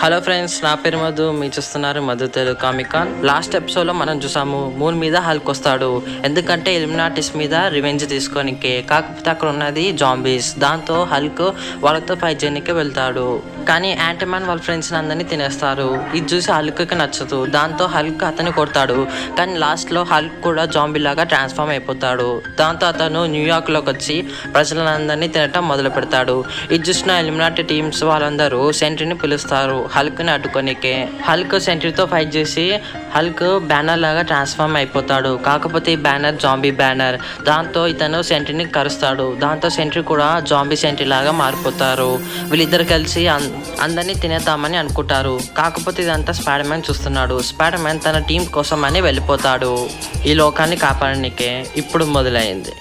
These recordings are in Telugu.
హలో ఫ్రెండ్స్ నా పేరు మధు. మీ చూస్తున్నారు మధు తెలుగు కామికాన్ లాస్ట్ ఎపిసోడ్లో మనం చూసాము మూన్ మీద హల్క్ వస్తాడు. ఎందుకంటే ఎలిమినాటిస్ మీద రివెంజ్ తీసుకోనికే. కాకపోతే అక్కడ ఉన్నది జాంబీస్ దాంతో హల్క్ వాళ్ళతో ఫైట్ చేయడానికి వెళ్తాడు. కానీ యాంటీమాన్ వాళ్ళ ఫ్రెండ్స్ని అందరినీ తినేస్తారు. ఇది చూసి హల్క్కి నచ్చదు. దాంతో హల్క్ అతను కొడతాడు. కానీ లాస్ట్లో హల్క్ కూడా జాంబీలాగా లాగా ట్రాన్స్ఫార్మ్ అయిపోతాడు. దాంతో అతను న్యూయార్క్లోకి వచ్చి ప్రజలందరినీ తినటం మొదలు పెడతాడు. ఇది చూసిన ఎలిమినాటి టీమ్స్ వాళ్ళందరూ సెంట్రీని పిలుస్తారు. హల్క్ని అడ్డుకొనికే. హల్క్ సెంట్రీతో ఫైట్ చేసి హల్క్ బ్యానర్ లాగా ట్రాన్స్ఫార్మ్ అయిపోతాడు. కాకపోతే ఈ బ్యానర్ జాంబీ బ్యానర్ దాంతో ఇతను సెంట్రీని కరుస్తాడు. దాంతో సెంట్రీ కూడా జాంబీ సెంట్రీ లాగా మారిపోతారు. వీళ్ళిద్దరు కలిసి అం- అందరినీ తినేద్దామని అనుకుంటారు. కాకపోతే ఇదంతా స్పైడర్ మ్యాన్ చూస్తున్నాడు. స్పైడర్ మ్యాన్ తన టీం కోసం అని వెళ్ళిపోతాడు. ఈ లోకాన్ని కాపాడనికే ఇప్పుడు మొదలైంది.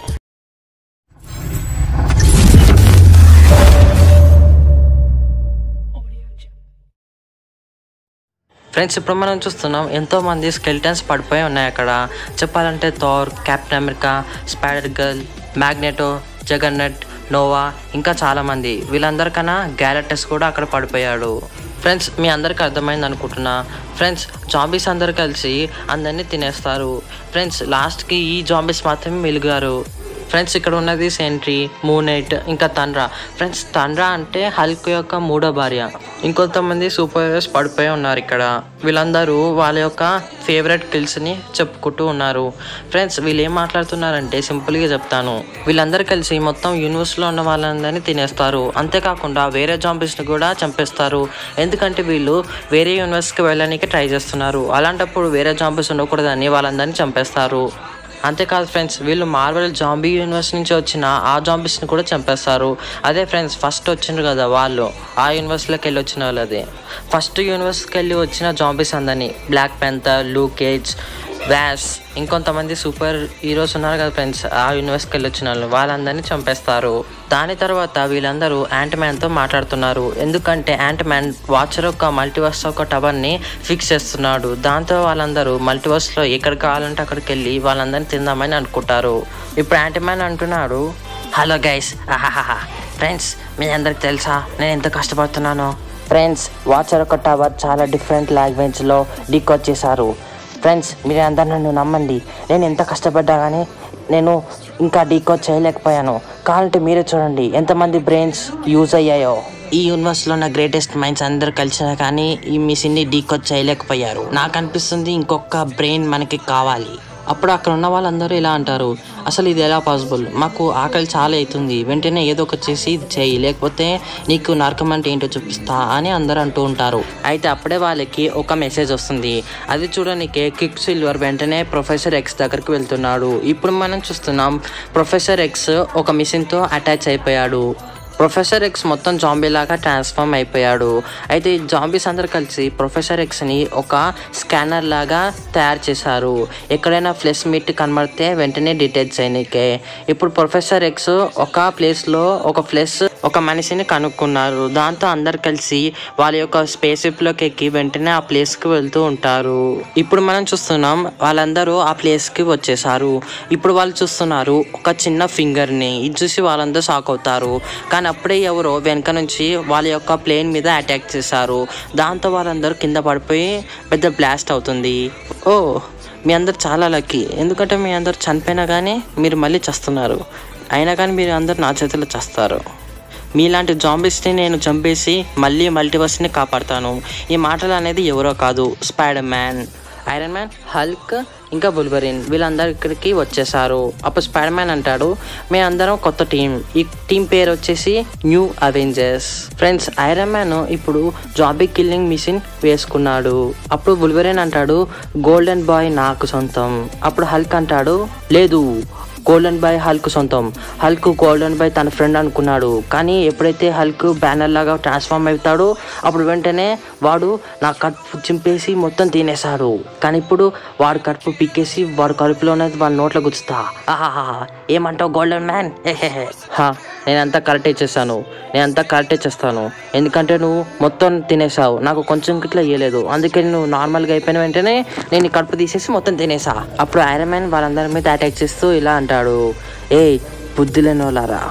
ఫ్రెండ్స్ ఇప్పుడు మనం చూస్తున్నాం ఎంతోమంది స్కెల్టన్స్ పడిపోయి ఉన్నాయి అక్కడ. చెప్పాలంటే Thor Captain America Spider Girl Magneto Juggernaut Nova ఇంకా చాలామంది. వీళ్ళందరికన్నా గ్యాలటస్ కూడా అక్కడ పడిపోయాడు. ఫ్రెండ్స్ మీ అందరికి అర్థమైంది అనుకుంటున్నా. ఫ్రెండ్స్ జాంబీస్ అందరు కలిసి అందరినీ తినేస్తారు. ఫ్రెండ్స్ లాస్ట్కి ఈ జాంబీస్ మాత్రమే మిలిగారు. ఫ్రెండ్స్ ఇక్కడ ఉన్నది సెంట్రీ మూనైట్ ఇంకా తండ్రా. ఫ్రెండ్స్ తండ్రా అంటే హల్క్ యొక్క మూడో భార్య. ఇంకొంతమంది సూపర్ హీరోస్ పడిపోయి ఉన్నారు ఇక్కడ. వీళ్ళందరూ వాళ్ళ యొక్క ఫేవరెట్ కిల్స్ని చెప్పుకుంటూ ఉన్నారు. ఫ్రెండ్స్ వీళ్ళు ఏం మాట్లాడుతున్నారంటే సింపుల్గా చెప్తాను. వీళ్ళందరూ కలిసి మొత్తం యూనివర్స్లో ఉన్న వాళ్ళందరినీ తినేస్తారు. అంతేకాకుండా వేరే జాంబీస్ని కూడా చంపేస్తారు. ఎందుకంటే వీళ్ళు వేరే యూనివర్స్కి వెళ్ళడానికి ట్రై చేస్తున్నారు. అలాంటప్పుడు వేరే జాంబీస్ ఉండకూడదని వాళ్ళందరినీ చంపేస్తారు. అంతేకాదు ఫ్రెండ్స్ వీళ్ళు మార్వెల్ జాంబీ యూనివర్స్ నుంచి వచ్చిన ఆ జాంబీస్ని కూడా చంపేస్తారు అదే ఫ్రెండ్స్ ఫస్ట్ వచ్చిండ్రు కదా వాళ్ళు. ఆ యూనివర్స్లోకి వెళ్ళి వచ్చిన వాళ్ళు అదే ఫస్ట్ యూనివర్స్కి వెళ్ళి వచ్చిన జాంబీస్ అందని బ్లాక్ పెంత లూకేజ్ వ్యాస్ ఇంకొంతమంది సూపర్ హీరోస్ ఉన్నారు కదా ఫ్రెండ్స్ ఆ యూనివర్స్కి వెళ్ళి వచ్చిన వాళ్ళు వాళ్ళందరినీ చంపేస్తారు. దాని తర్వాత వీళ్ళందరూ యాంట్ మ్యాన్తో మాట్లాడుతున్నారు. ఎందుకంటే యాంట్ మ్యాన్ వాచర్ ఒక మల్టీవర్స్ ఒక టవర్ని ఫిక్స్ చేస్తున్నాడు. దాంతో వాళ్ళందరూ మల్టీవర్స్లో ఎక్కడ కావాలంటే అక్కడికి వెళ్ళి వాళ్ళందరినీ తిందామని అనుకుంటారు. ఇప్పుడు యాంట్ మ్యాన్ అంటున్నాడు హలో గైస్ ఆహాహా ఫ్రెండ్స్ మీ అందరికి తెలుసా? నేను ఎంత కష్టపడుతున్నానో. ఫ్రెండ్స్ వాచర్ ఒక టవర్ చాలా డిఫరెంట్ లాంగ్వేజ్లో డీకోడ్ చేశారు. ఫ్రెండ్స్ మీరు అందరు నన్ను నమ్మండి. నేను ఎంత కష్టపడ్డా కానీ నేను ఇంకా డీకోడ్ చేయలేకపోయాను. కావాలంటే మీరే చూడండి ఎంతమంది బ్రెయిన్స్ యూజ్ అయ్యాయో. ఈ యూనివర్స్లో ఉన్న గ్రేటెస్ట్ మైండ్స్ అందరు కలిసినా కానీ ఈ మిషన్ని డీకోడ్ చేయలేకపోయారు. నాకు అనిపిస్తుంది ఇంకొక బ్రెయిన్ మనకి కావాలి. అప్పుడు అక్కడ ఉన్న వాళ్ళందరూ ఇలా అంటారు అసలు ఇది ఎలా పాసిబుల్ మాకు ఆకలి చాలా అవుతుంది. వెంటనే ఏదో ఒకటి చేసి ఇది చేయి. లేకపోతే నీకు నరకం అంటే ఏంటో చూపిస్తా అని అందరూ అంటూ ఉంటారు. అయితే అప్పుడే వాళ్ళకి ఒక మెసేజ్ వస్తుంది. అది చూడడానికి కిక్ సిల్వర్ వెంటనే ప్రొఫెసర్ ఎక్స్ దగ్గరికి వెళ్తున్నాడు. ఇప్పుడు మనం చూస్తున్నాం ప్రొఫెసర్ ఎక్స్ ఒక మిషన్తో అటాచ్ అయిపోయాడు. ప్రొఫెసర్ ఎక్స్ మొత్తం జాంబీ లాగా ట్రాన్స్ఫార్మ్ అయిపోయాడు. అయితే ఈ జాంబీస్ అందరు కలిసి ప్రొఫెసర్ ఎక్స్ని ఒక స్కానర్ లాగా తయారు చేశారు. ఎక్కడైనా ఫ్లెష్ మీట్ కనబడితే వెంటనే డిటెక్ట్ చేయనికే. ఇప్పుడు ప్రొఫెసర్ ఎక్స్ ఒక ప్లేస్లో ఒక ఫ్లెష్ ఒక మనిషిని కనుక్కున్నారు. దాంతో అందరు కలిసి వాళ్ళ యొక్క స్పేస్ ఎక్కి వెంటనే ఆ ప్లేస్కి వెళ్తూ ఉంటారు. ఇప్పుడు మనం చూస్తున్నాం వాళ్ళందరూ ఆ ప్లేస్కి వచ్చేసారు. ఇప్పుడు వాళ్ళు చూస్తున్నారు ఒక చిన్న ఫింగర్ని ఇది చూసి వాళ్ళందరూ షాక్ అవుతారు. కానీ అప్పుడే ఎవరో వెనక నుంచి వాళ్ళ యొక్క ప్లేన్ మీద అటాక్ చేశారు. దాంతో వాళ్ళందరూ కింద పడిపోయి పెద్ద బ్లాస్ట్ అవుతుంది. ఓ మీ అందరు చాలా లక్కీ ఎందుకంటే మీ అందరు చనిపోయినా కానీ మీరు మళ్ళీ చస్తున్నారు. అయినా కానీ మీరు అందరు నా చేతిలో చేస్తారు. మీలాంటి జాంబీస్ని నేను చంపేసి మళ్ళీ మల్టీవర్స్ని కాపాడుతాను. ఈ మాటలు అనేది ఎవరో కాదు. Spider Man Iron Man Hulk ఇంకా బుల్బరిన్ వీళ్ళందరూ ఇక్కడికి వచ్చేసారు అప్పుడు స్పైడర్ మ్యాన్ అంటాడు మేమందరం అందరం కొత్త టీం. ఈ టీం పేరు వచ్చేసి New Avengers. Friends Iron Man ఇప్పుడు జాబీ కిల్లింగ్ మిషన్ వేసుకున్నాడు. అప్పుడు బుల్బరిన్ అంటాడు గోల్డెన్ బాయ్ నాకు సొంతం. అప్పుడు హల్క్ అంటాడు లేదు గోల్డెన్ బాయ్ హల్క్ సొంతం. హల్క్ గోల్డెన్ బాయ్ తన ఫ్రెండ్ అనుకున్నాడు. కానీ ఎప్పుడైతే హల్క్ బ్యానర్ లాగా ట్రాన్స్ఫార్మ్ అవుతాడో అప్పుడు వెంటనే వాడు నా కడుపు చింపేసి మొత్తం తినేశాడు. కానీ ఇప్పుడు వాడు కడుపు పిక్కేసి వాడు కడుపులోనే వాళ్ళ నోట్లో గుచ్చుతా. ఆహాహా ఏమంటావు గోల్డెన్ మ్యాన్? హా నేనంతా కరెక్టే చేశాను. నేనంతా కరెక్టే చేస్తాను. ఎందుకంటే నువ్వు మొత్తం తినేసావు నాకు కొంచెం గిట్లా ఇవ్వలేదు అందుకే నువ్వు నార్మల్గా అయిపోయిన వెంటనే నేను కడుపు తీసేసి మొత్తం తినేసా అప్పుడు ఐరన్ మ్యాన్ వాళ్ళందరి మీద అటాక్ చేస్తూ ఇలా అంటాడు. ఏ బుద్ధిలేనోలారా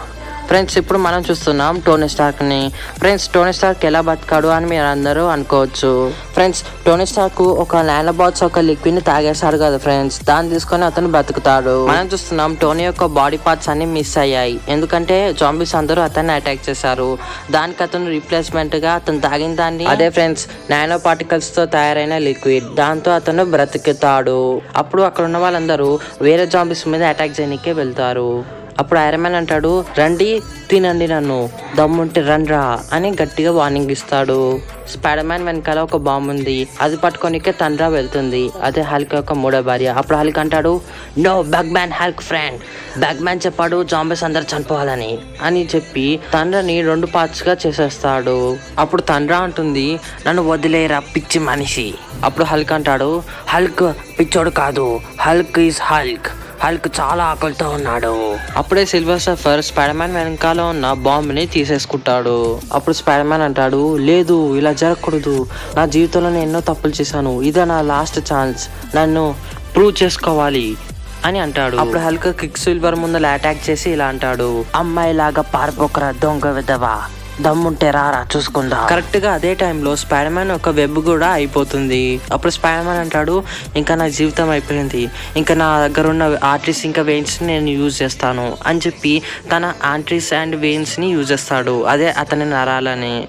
ఫ్రెండ్స్ ఇప్పుడు మనం చూస్తున్నాం టోనీ స్టార్క్ని ఫ్రెండ్స్ టోనీ స్టార్క్ ఎలా బతికాడు అని మీరు అందరూ అనుకోవచ్చు. ఫ్రెండ్స్ టోనీ స్టార్క్ ఒక నానోబాట్స్ ఒక లిక్విడ్ని తాగేశాడు కదా ఫ్రెండ్స్ దాన్ని తీసుకొని అతను బతుకుతాడు. మనం చూస్తున్నాం టోనీ యొక్క బాడీ పార్ట్స్ అన్ని మిస్ అయ్యాయి. ఎందుకంటే జాంబీస్ అందరూ అతన్ని అటాక్ చేశారు. దానికి అతను రీప్లేస్మెంట్గా అతను తాగిన దాన్ని అదే ఫ్రెండ్స్ నానో పార్టికల్స్తో తయారైన లిక్విడ్ దాంతో అతను బ్రతుకుతాడు. అప్పుడు అక్కడ ఉన్న వాళ్ళందరూ వేరే జాంబీస్ మీద అటాక్ చేయడానికే వెళ్తారు. అప్పుడు ఐరన్ మ్యాన్ అంటాడు రండి తినండి నన్ను దమ్ముంటే రండ్రా అని గట్టిగా వార్నింగ్ ఇస్తాడు. స్పైడర్ మ్యాన్ వెనకాల ఒక బాంబు ఉంది. అది పట్టుకోనికే తండ్రా వెళ్తుంది. అదే హల్క్ యొక్క మూడో భార్య. అప్పుడు హల్క్ అంటాడు no Bag Man Hulk friend Bag Man చెప్పాడు జాంబెస్ అందరు చనిపోవాలని అని చెప్పి తండ్రని రెండు పార్ట్స్గా చేసేస్తాడు. అప్పుడు తండ్రా అంటుంది నన్ను వదిలేరా పిచ్చి మనిషి. అప్పుడు హల్క్ అంటాడు హల్క్ పిచ్చోడు కాదు. హల్క్ ఈజ్ హల్క్ హల్క్ చాలా ఆకలితో ఉన్నాడు. అప్పుడే సిల్వర్ సఫర్ స్పైడర్ మ్యాన్ వెనకాల ఉన్న బాంబ్ని తీసేసుకుంటాడు. అప్పుడు స్పైడర్ మ్యాన్ అంటాడు లేదు ఇలా జరగకూడదు. నా జీవితంలో నేను ఎన్నో తప్పులు చేశాను. ఇదే నా లాస్ట్ ఛాన్స్. నన్ను ప్రూవ్ చేసుకోవాలి అని అంటాడు. అప్పుడు హల్క్ కిక్ సిల్వర్ ముందర అటాక్ చేసి ఇలా అంటాడు అమ్మాయి లాగా పారిపోకరా దొంగ విధవా. దమ్ముంటే రారా చూసుకుందా. కరెక్ట్గా అదే టైంలో స్పైడర్ మ్యాన్ ఒక వెబ్ కూడా అయిపోతుంది. అప్పుడు స్పైడర్ మ్యాన్ అంటాడు ఇంకా నా జీవితం అయిపోయింది. ఇంకా నా దగ్గర ఉన్న ఆర్టిస్ట్ ఇంకా వెయిన్స్ నేను యూజ్ చేస్తాను. అని చెప్పి తన ఆంట్రీస్ అండ్ వెయిన్స్ని యూజ్ చేస్తాడు. అదే అతని నరాలని.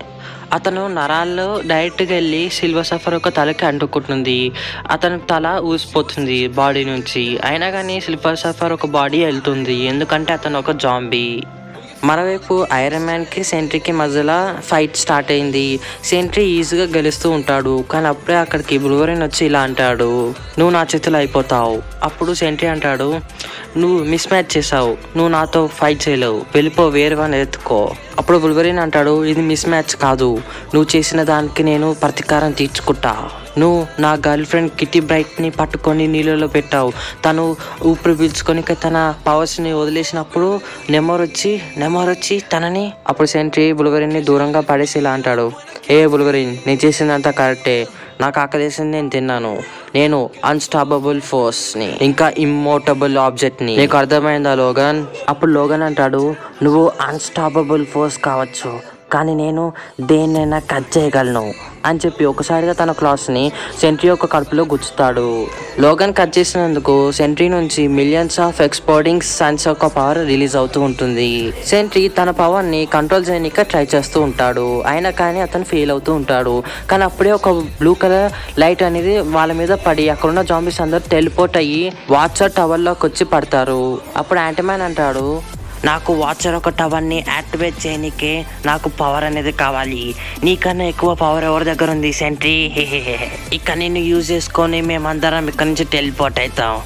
అతను నరాల్లో డైరెక్ట్గా వెళ్ళి సిల్వర్ సఫర్ ఒక తలకి అంటుకుంటుంది. అతని తల ఊసిపోతుంది బాడీ నుంచి. అయినా కానీ సిల్వర్ సఫర్ ఒక బాడీ వెళ్తుంది. ఎందుకంటే అతను ఒక జాంబీ మరోవైపు ఐరన్ మ్యాన్కి సెంట్రీకి మధ్యలో ఫైట్ స్టార్ట్ అయింది. సెంట్రీ ఈజీగా గెలుస్తూ ఉంటాడు కానీ అప్పుడే అక్కడికి బ్లూవరిన్ వచ్చి ఇలా అంటాడు నువ్వు నా చేతిలో అయిపోతావు. అప్పుడు సెంట్రీ అంటాడు నువ్వు మిస్ మ్యాచ్ చేసావు నువ్వు నాతో ఫైట్ చేయలేవు. వెళ్ళిపో వేరుగా ఎత్తుకో అప్పుడు బుల్వరిన్ అంటాడు ఇది మిస్ మ్యాచ్ కాదు. నువ్వు చేసిన దానికి నేను ప్రతీకారం తీర్చుకుంటా. నువ్వు నా గర్ల్ ఫ్రెండ్ కిటీ బ్రైట్ని పట్టుకొని నీళ్ళలో పెట్టావు. తను ఊపిరి పీల్చుకొని తన పవర్స్ని వదిలేసినప్పుడు నెమర్ వచ్చి నెమర్ వచ్చి తనని అప్పుడు సెంట్రీ బుల్వరిన్ని దూరంగా పడేసి ఇలా అంటాడు. ఏ బుల్వరిన్ నేను చేసిందంతా కరెక్టే నాకు ఆకలేసింది నేను తిన్నాను. నేను అన్స్టాపబుల్ ఫోర్స్ని ఇంకా ఇమ్మోటబుల్ ఆబ్జెక్ట్ని నీకు అర్థమైందా లోగన్? అప్పుడు లోగన్ అంటాడు నువ్వు అన్స్టాపబుల్ ఫోర్స్ కావచ్చు. కానీ నేను దేన్నైనా కట్ చేయగలను అని చెప్పి ఒకసారిగా తన క్లాస్ని సెంట్రీ యొక్క కడుపులో గుచ్చుతాడు. లోగన్ కట్ చేసినందుకు సెంట్రీ నుంచి మిలియన్స్ ఆఫ్ ఎక్స్పోర్టింగ్ సన్స్ యొక్క పవర్ రిలీజ్ అవుతూ ఉంటుంది. సెంట్రీ తన పవర్ని కంట్రోల్ చేయడానికి ట్రై చేస్తూ ఉంటాడు. అయినా కానీ అతను ఫెయిల్ అవుతూ ఉంటాడు. కానీ అప్పుడే ఒక బ్లూ కలర్ లైట్ అనేది వాళ్ళ మీద పడి అక్కడున్న జాంబీస్ అందరు టెలిపోర్ట్ అయ్యి వాట్సాప్ టవర్లోకి వచ్చి పడతారు. అప్పుడు యాంటీమ్యాన్ అంటాడు నాకు వాచర్ ఒక టవర్ని యాక్టివేట్ చేయనికే నాకు పవర్ అనేది కావాలి. నీకన్నా ఎక్కువ పవర్ ఎవరి దగ్గర ఉంది సెంట్రీ? ఇక నేను యూజ్ చేసుకొని మేమందరం ఇక్కడ నుంచి టెలిపోర్ట్ అవుతాం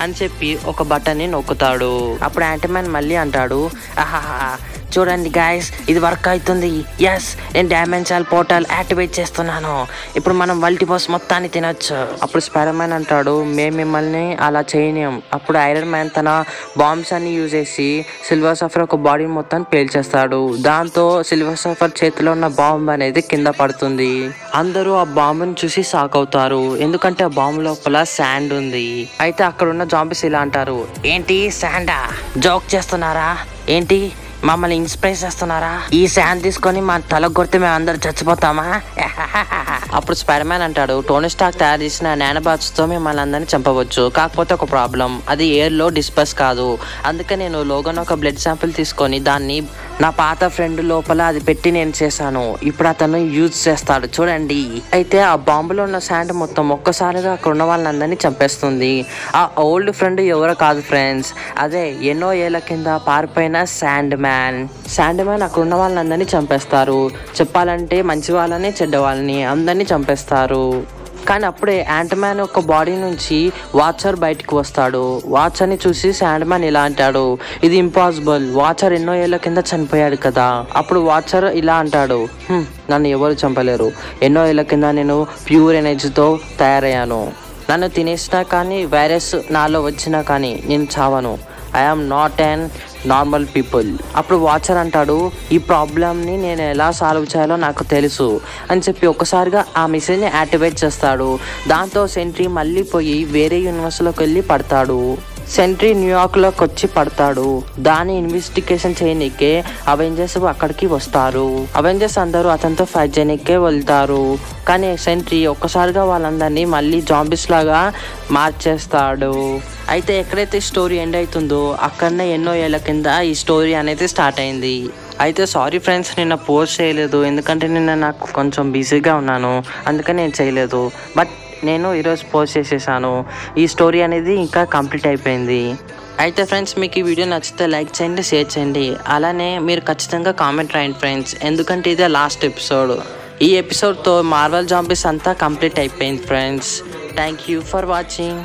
అని చెప్పి ఒక బటన్ని నొక్కుతాడు. అప్పుడు యాంటీమ్యాన్ మళ్ళీ అంటాడు ఆహాహా చూడండి గాయస్ ఇది వర్క్ అవుతుంది. ఎస్ నేను డ్యామెన్షాల్ పోర్టల్ యాక్టివేట్ చేస్తున్నాను. ఇప్పుడు మనం మల్టీబోస్ మొత్తాన్ని తినొచ్చు. అప్పుడు స్పైడర్మ్యాన్ అంటాడు మేము మిమ్మల్ని అలా చేయలేం అప్పుడు ఐరన్ మ్యాన్ తన బాంబ్స్ అన్ని యూజ్ చేసి సిల్వర్ సఫర్ ఒక బాడీ మొత్తాన్ని పేల్చేస్తాడు. దాంతో సిల్వర్ సఫర్ చేతిలో ఉన్న బాంబ్ అనేది కింద పడుతుంది. అందరూ ఆ బాంబుని చూసి షాక్ అవుతారు. ఎందుకంటే ఆ బాంబు లోపల శాండ్ ఉంది. అయితే అక్కడ ఉన్న జాంబీస్ ఇలా అంటారు ఏంటి శాండా జోక్ చేస్తున్నారా? ఏంటి? మమ్మల్ని ఇన్స్పైర్ చేస్తున్నారా? ఈ శాండ్ తీసుకొని మా తల కొడితే మేము అందరు చచ్చిపోతామా? అప్పుడు స్పైడర్ మ్యాన్ అంటాడు టోనీ స్టాక్ తయారు చేసిన నానోబాట్స్తో మిమ్మల్ని అందరినీ చంపవచ్చు. కాకపోతే ఒక ప్రాబ్లం అది ఎయిర్లో డిస్పర్స్ కాదు. అందుకే నేను లోగన్ ఒక బ్లడ్ శాంపిల్ తీసుకొని దాన్ని నా పాత ఫ్రెండ్ లోపల అది పెట్టి నేను చేశాను. ఇప్పుడు అతను యూజ్ చేస్తాడు. చూడండి. అయితే ఆ బాంబులో ఉన్న శాండ్ మొత్తం ఒక్కసారిగా అక్కడ ఉన్న వాళ్ళందరినీ చంపేస్తుంది. ఆ ఓల్డ్ ఫ్రెండ్ ఎవరో కాదు ఫ్రెండ్స్. అదే ఎన్నో ఏళ్ళ కింద పారిపోయిన శాండ్ మ్యాన్. శాండ్ మ్యాన్ అక్కడ ఉన్న వాళ్ళందరినీ చంపేస్తారు. చెప్పాలంటే మంచి వాళ్ళని చెడ్డ వాళ్ళని అందరినీ చంపేస్తారు. కానీ అప్పుడే మ్యాన్ యొక్క బాడీ నుంచి వాచర్ బయటికి వస్తాడు. వాచర్ని చూసి శాండ్ మ్యాన్ ఇలా అంటాడు ఇది ఇంపాసిబుల్ వాచర్ ఎన్నో ఏళ్ళ కింద చనిపోయాడు కదా. అప్పుడు వాచర్ ఇలా అంటాడు నన్ను ఎవరు చంపలేరు. ఎన్నో ఏళ్ళ కింద నేను ప్యూర్ ఎనర్జీతో తయారయ్యాను. నన్ను తినేసినా కానీ వైరస్ నాలో వచ్చినా కానీ నేను చావను. I am not and normal people. అప్పుడు వాచర్ అంటాడు ఈ ప్రాబ్లమ్ని నేను ఎలా సాల్వ్ చేయాలో నాకు తెలుసు అని చెప్పి ఒక్కసారిగా ఆ మెసేజ్ని యాక్టివేట్ చేస్తాడు. దాంతో సెంట్రీ మళ్ళీ పోయి వేరే యూనివర్స్లోకి వెళ్ళి పడతాడు. సెంట్రీ న్యూయార్క్లోకి వచ్చి పడతాడు. దాని ఇన్వెస్టిగేషన్ చేయనీకే అవెంజర్స్ అక్కడికి వస్తారు. అవెంజర్స్ అందరూ అతనితో ఫైట్ చేయనికే వెళ్తారు. కానీ సెంట్రీ ఒక్కసారిగా వాళ్ళందరినీ మళ్ళీ జాంబీస్ లాగా మార్చేస్తాడు. అయితే ఎక్కడైతే స్టోరీ ఎండ్ అవుతుందో అక్కడనే ఎన్నో ఏళ్ళ కింద ఈ స్టోరీ అనేది స్టార్ట్ అయింది. అయితే సారీ ఫ్రెండ్స్ నిన్న పోస్ట్ చేయలేదు. ఎందుకంటే నిన్న నాకు కొంచెం బిజీగా ఉన్నాను. అందుకని నేను చేయలేదు. బట్ నేను ఈరోజు పోస్ట్ చేసేసాను. ఈ స్టోరీ అనేది ఇంకా కంప్లీట్ అయిపోయింది. అయితే ఫ్రెండ్స్ మీకు ఈ వీడియో నచ్చితే లైక్ చేయండి షేర్ చేయండి. అలానే మీరు ఖచ్చితంగా కామెంట్ రాయండి ఫ్రెండ్స్. ఎందుకంటే ఇదే లాస్ట్ ఎపిసోడ్. ఈ ఎపిసోడ్తో మార్వల్ జాంబీస్ అంతా కంప్లీట్ అయిపోయింది friends. Thank you for watching